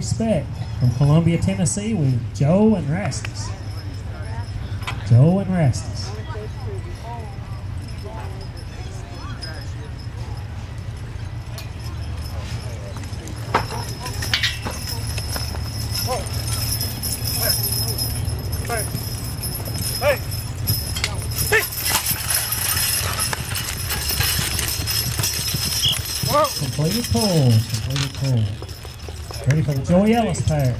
Speck from Columbia, Tennessee with Joe and Rastus. Joe and Rastus. Completed pull. Completed pull. Ready for the Joey Ellis pair.